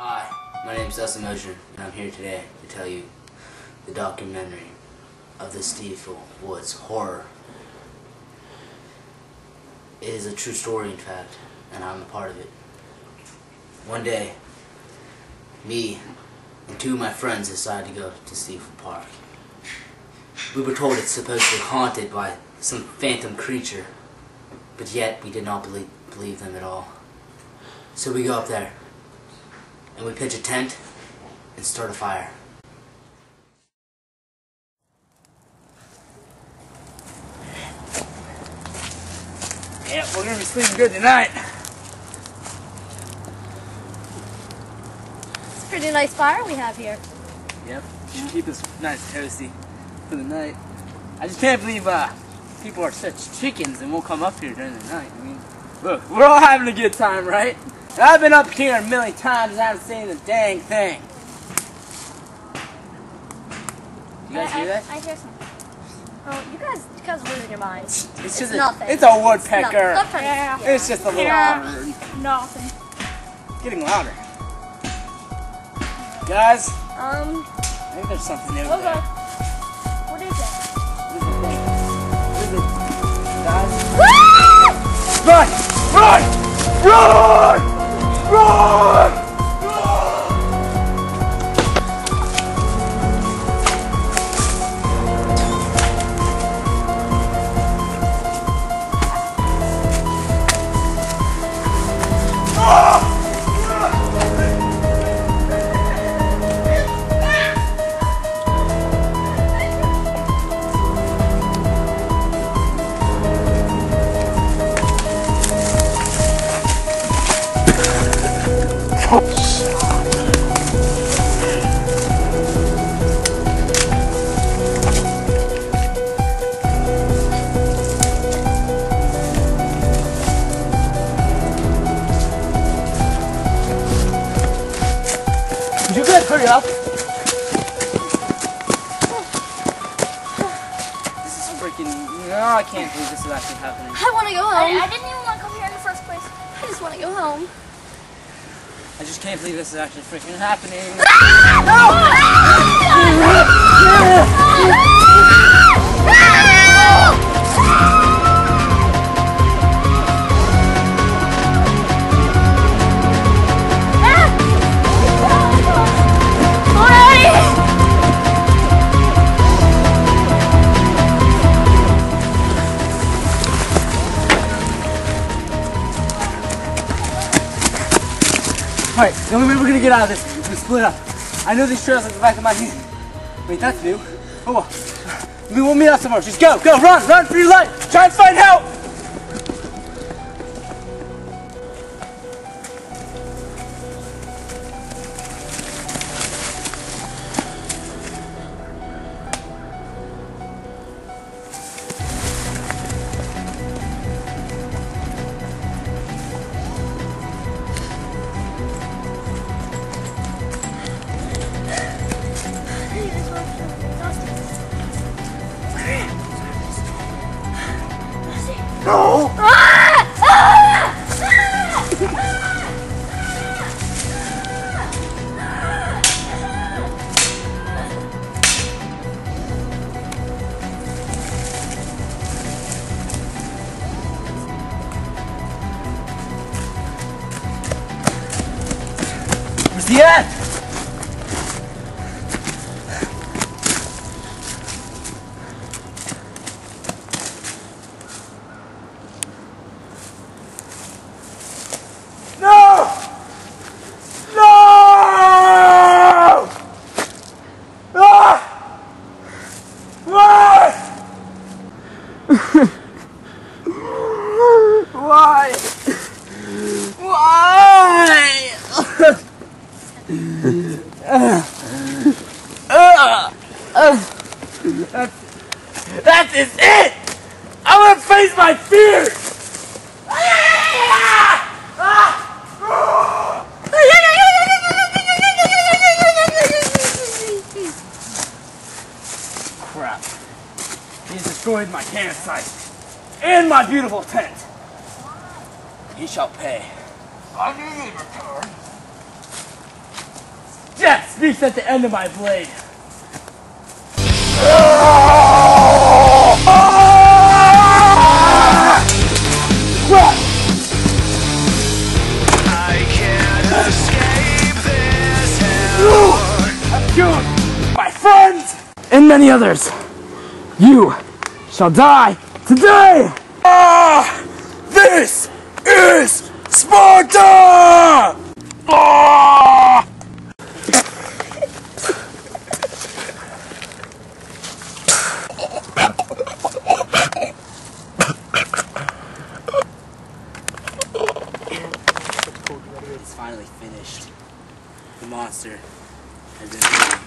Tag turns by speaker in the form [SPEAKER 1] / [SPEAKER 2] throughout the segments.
[SPEAKER 1] Hi, my name is Dustin Moser, and I'm here today to tell you the documentary of the Steefle Woods horror. It is a true story, in fact, and I'm a part of it. One day, me and two of my friends decided to go to Steefle Park. We were told it's supposedly haunted by some phantom creature, but yet we did not believe, believe them at all. So we go up there, and we pitch a tent and start a fire.
[SPEAKER 2] Yep, we're gonna be sleeping good tonight.
[SPEAKER 3] It's a pretty nice fire we have here.
[SPEAKER 2] Yep, should keep us nice toasty for the night. I just can't believe uh, people are such chickens and won't come up here during the night. I mean, look, we're all having a good time, right? And I've been up here a million times and I haven't seen a dang thing. You guys
[SPEAKER 3] I,
[SPEAKER 2] hear
[SPEAKER 3] I-
[SPEAKER 2] that?
[SPEAKER 3] I hear something. Oh, you guys, you guys are losing your minds.
[SPEAKER 2] It's just
[SPEAKER 3] nothing.
[SPEAKER 2] A, it's a woodpecker.
[SPEAKER 3] Nothing. Yeah.
[SPEAKER 2] It's just a little
[SPEAKER 3] Yeah.
[SPEAKER 2] bird.
[SPEAKER 3] Nothing.
[SPEAKER 2] Getting louder. Guys,
[SPEAKER 3] Um,
[SPEAKER 2] I think there's something new
[SPEAKER 3] okay.
[SPEAKER 2] there.
[SPEAKER 3] What is it?
[SPEAKER 2] What is it? Guys? Run! Run! Run! Run! Freaking. No, I can't believe this is actually happening.
[SPEAKER 3] I want to go home. I, I didn't even want to come here in the first place. I just want to go home.
[SPEAKER 2] I just can't believe this is actually freaking happening. Ah! Ah! Ah! Alright, the only way we're gonna get out of this is to split up. I know these trails at the back of my hand. Wait, that's new. Oh, we will meet up somewhere. Just go, go, run, run for your life. Try and find help. Is it! I'm gonna face my fears! Ah! Ah! Crap. He's destroyed my campsite and my beautiful tent. He shall pay. I need a return. Death speaks at the end of my blade. Many others. You shall die today. Ah, this is Sparta. Ah! It's finally finished. The monster has been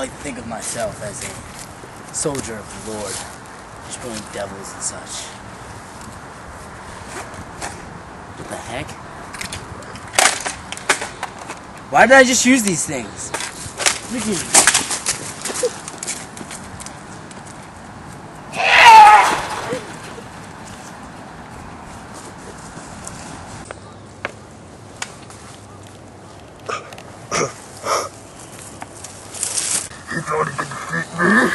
[SPEAKER 1] like to think of myself as a soldier of the Lord, destroying devils and such. What the heck?
[SPEAKER 2] Why did I just use these things?
[SPEAKER 4] You thought he could defeat me?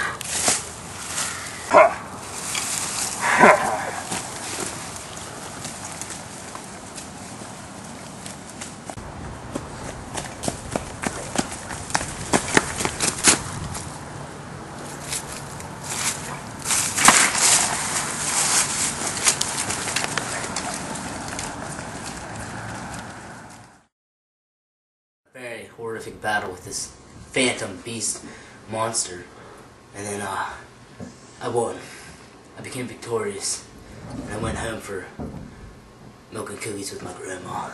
[SPEAKER 1] very horrific battle with this phantom beast monster. And then uh, I won. I became victorious. And I went home for milk and cookies with my grandma.